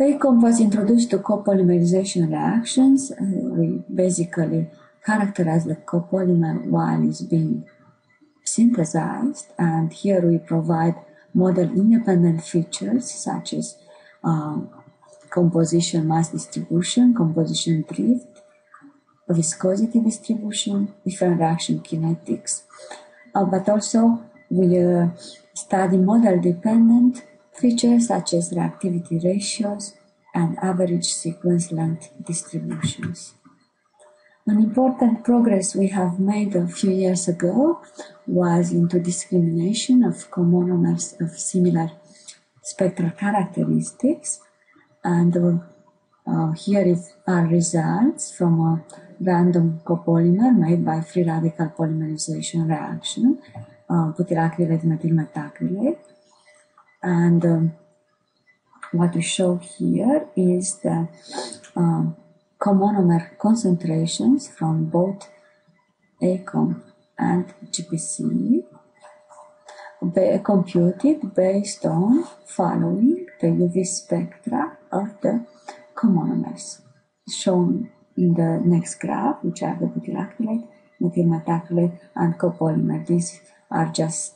ACOMP was introduced to copolymerization reactions. Uh, we basically characterize the copolymer while it's being synthesized, and here we provide model independent features such as um, composition mass distribution, composition drift, viscosity distribution, different reaction kinetics. Uh, but also we uh, study model dependent features such as reactivity ratios and average sequence length distributions. An important progress we have made a few years ago was into discrimination of comonomers of similar spectral characteristics. And uh, here is our results from a random copolymer made by free radical polymerization reaction, uh, butylacrylate methyl methacrylate. And um, what we show here is the um, comonomer concentrations from both ACOMP and GPC computed based on following the UV spectra of the comonomers shown in the next graph, which are the butylacrylate, methyl methacrylate, and copolymer. These are just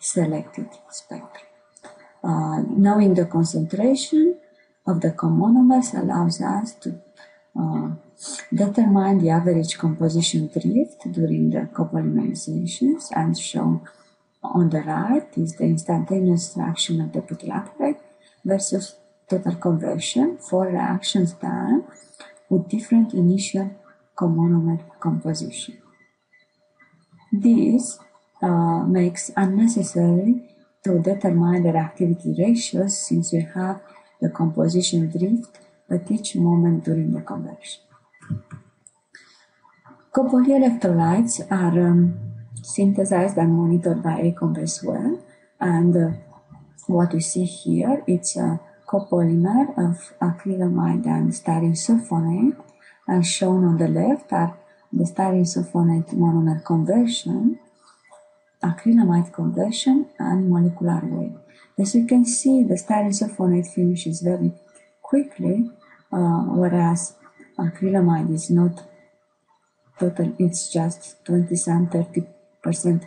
selected spectra. Uh, knowing the concentration of the comonomers allows us to uh, determine the average composition drift during the copolymerizations and shown on the right is the instantaneous fraction of the butylacrylate versus total conversion for reactions done with different initial comonomer composition. This uh, makes unnecessary to determine the activity ratios since we have the composition drift at each moment during the conversion. Copolyelectrolytes are um, synthesized and monitored by ACOMP as well. And uh, what we see here, it's a copolymer of acrylamide and styrene sulfonate. And shown on the left are the styrene sulfonate monomer conversion, acrylamide conversion, and molecular weight. As you can see, the styrene sulfonate finishes very quickly, uh, whereas acrylamide is not total, it's just 20 some 30 percent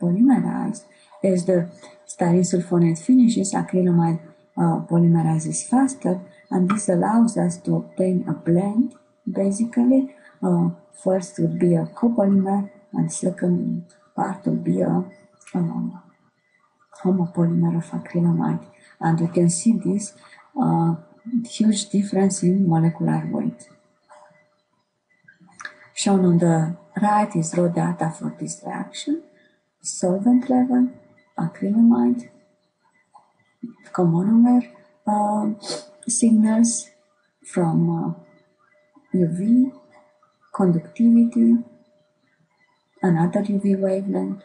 polymerized. As the styrene sulfonate finishes, acrylamide uh, polymerizes faster, and this allows us to obtain a blend. Basically, uh, first would be a copolymer, and second part would be a um, acrylamide. And you can see this uh, huge difference in molecular weight. Shown on the right is raw data for this reaction, solvent level, acrylamide, comonomer uh, signals from uh, UV, conductivity, another UV wavelength,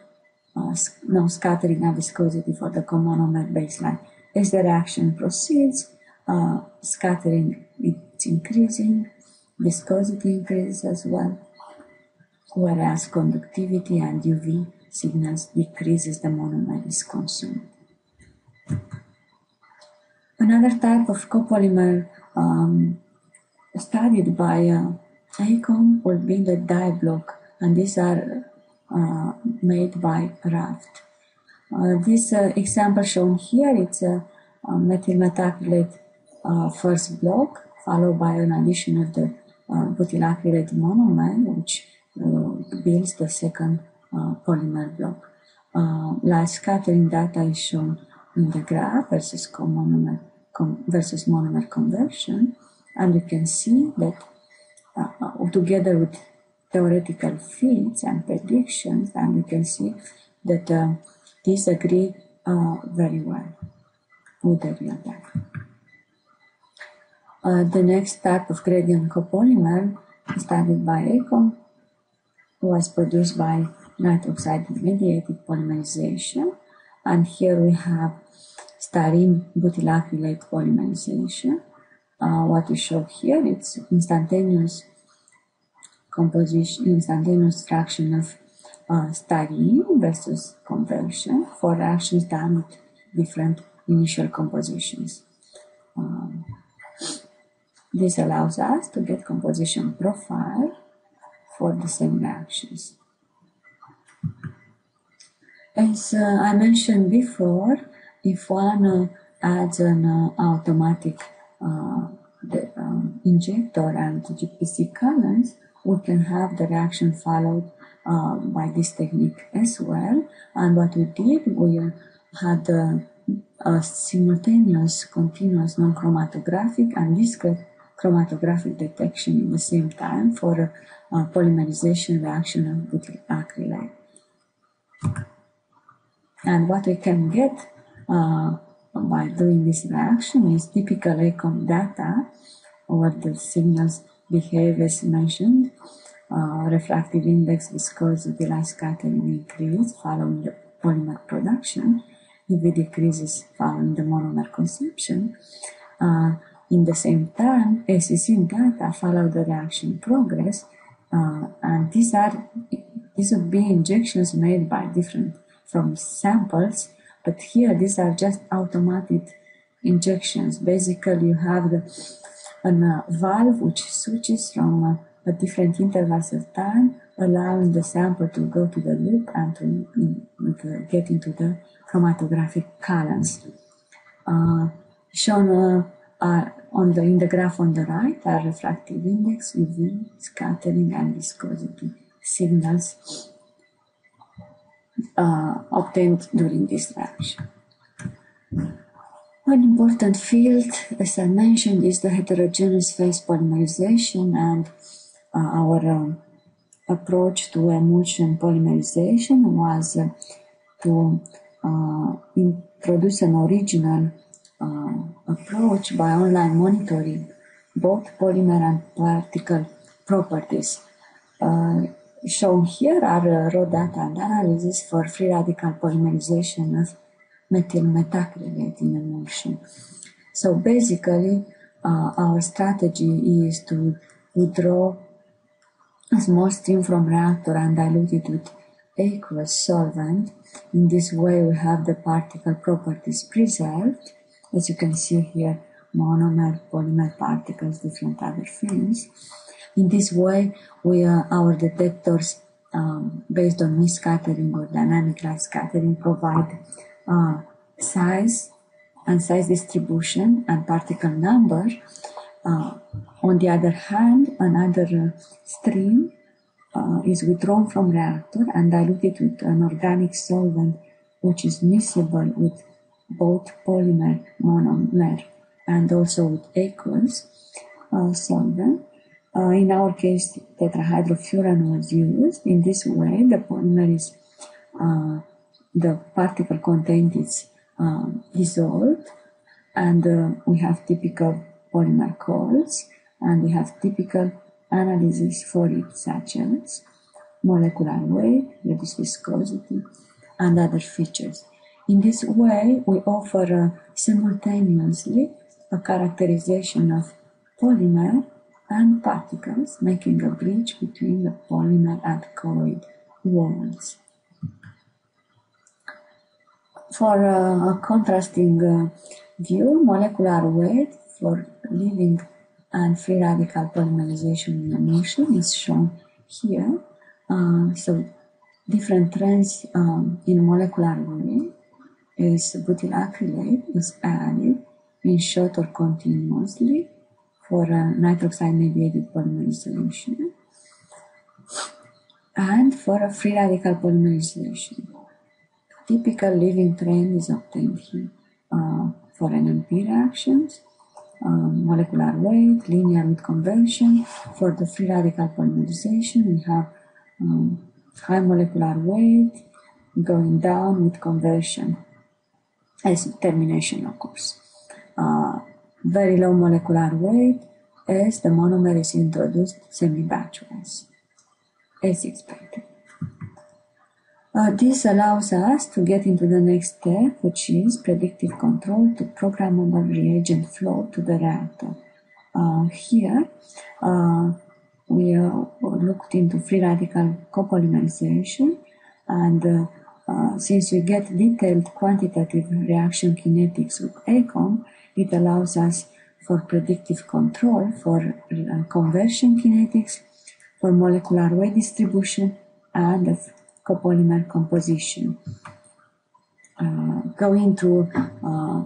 uh, no scattering and viscosity for the comonomer baseline. As the reaction proceeds, uh, scattering is increasing, viscosity increases as well, whereas conductivity and UV signals decreases the monomer is consumed. Another type of copolymer um, studied by uh, ACOMP will be the diblock, and these are made by RAFT. Uh, this uh, example shown here, it's a, a methyl methacrylate uh, first block, followed by an addition of the uh, butylacrylate monomer, which uh, builds the second uh, polymer block. Uh, light scattering data is shown in the graph versus monomer versus monomer conversion, and you can see that uh, together with theoretical fits and predictions, and we can see that uh, these agree uh, very well with the real data. Uh, the next type of gradient copolymer studied by ACOMP was produced by nitroxide mediated polymerization. And here we have styrene butylacrylate polymerization. Uh, what we show here, it's instantaneous composition, instantaneous fraction of uh, versus conversion for reactions done with different initial compositions. Um, This allows us to get composition profile for the same reactions. As uh, I mentioned before, if one uh, adds an uh, automatic uh, the, um, injector and GPC columns, we can have the reaction followed uh, by this technique as well. And what we did, we had a simultaneous, continuous non-chromatographic and discrete chromatographic detection in the same time for uh, polymerization reaction of butyl acrylate. And what we can get uh, by doing this reaction is typical ACOMP data where the signals behave as mentioned. Uh, refractive index, viscosity, light scattering increase following the polymer production. UV decreases following the monomer consumption. Uh, in the same time, ACC data follow the reaction progress, uh, and these are these would be injections made by different from samples, but here these are just automated injections. Basically, you have the a uh, valve which switches from a different intervals of time, allowing the sample to go to the loop and to, in, to get into the chromatographic columns. Uh, shown uh, on the in the graph on the right are refractive index, UV, scattering, and viscosity signals uh, obtained during this reaction. One important field, as I mentioned, is the heterogeneous phase polymerization and uh, our um, approach to emulsion polymerization was uh, to uh, introduce an original uh, approach by online monitoring both polymer and particle properties. Uh, shown here are raw data and analysis for free radical polymerization of methacrylate in emulsion. So basically, uh, our strategy is to withdraw a small stream from reactor and dilute it with aqueous solvent. In this way, we have the particle properties preserved as you can see here, monomer, polymer particles, different other things. In this way, we are, our detectors, um, based on Mie scattering or dynamic light scattering, provide size and size distribution and particle number. Uh, on the other hand, another stream uh, is withdrawn from reactor and diluted with an organic solvent which is miscible with both polymer monomer and also with aqueous uh, solvent. Uh, in our case, tetrahydrofuran was used. In this way, the polymer is, uh, the particle content is um, dissolved, and uh, we have typical polymer calls, and we have typical analysis for it, such as molecular weight, reduced viscosity, and other features. In this way, we offer uh, simultaneously a characterization of polymer and particles, making a bridge between the polymer and colloid walls. For uh, a contrasting uh, view, molecular weight for living and free radical polymerization in emulsion is shown here. Uh, so different trends um, in molecular weight is butyl acrylate is added in short or continuously for nitroxide mediated polymerization and for a free radical polymerization. Typical living trend is obtained here uh, for NMP reactions, um, molecular weight, linear with conversion. For the free radical polymerization, we have um, high molecular weight going down with conversion as termination occurs. Uh, very low molecular weight as the monomer is introduced semi-batchwise, as expected. Uh, this allows us to get into the next step, which is predictive control to programmable reagent flow to the reactor. Uh, here, uh, we looked into free radical copolymerization and uh, uh, since we get detailed quantitative reaction kinetics with ACOMP, it allows us for predictive control, for uh, conversion kinetics, for molecular weight distribution, and copolymer composition. Uh, going through uh,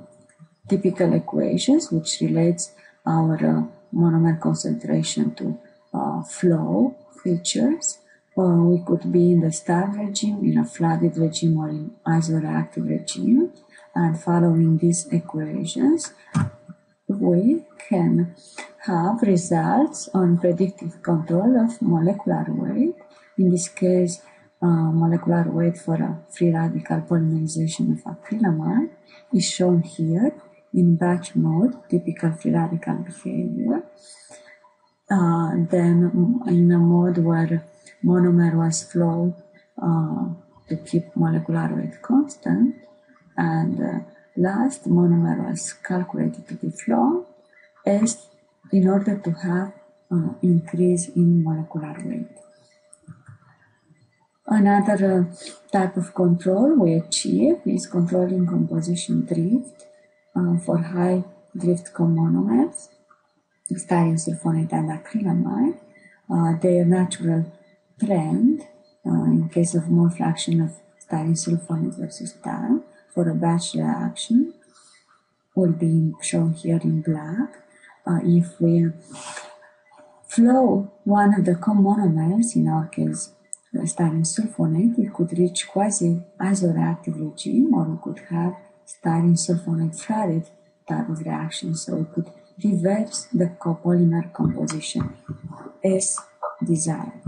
typical equations, which relates our uh, monomer concentration to uh, flow features. we could be in the starved regime, in a flooded regime, or in isoreactive regime. And following these equations, we can have results on predictive control of molecular weight. In this case, uh, molecular weight for a free radical polymerization of acrylamide is shown here in batch mode, typical free radical behavior. Uh, then in a mode where monomer was flowed uh, to keep molecular weight constant, and uh, last monomer was calculated to be flowed as in order to have uh, increase in molecular weight. Another uh, type of control we achieve is controlling composition drift uh, for high drift comonomers, styrene sulfonate and acrylamide. Uh, their natural trend, uh, in case of mole fraction of styrene sulfonate versus time, for a batch reaction will be shown here in black. Uh, if we flow one of the comonomers, in our case styrene sulfonate, it could reach quasi-isoreactive regime or we could have styrene sulfonate flooded type of reaction. So we could reverse the copolymer composition as desired.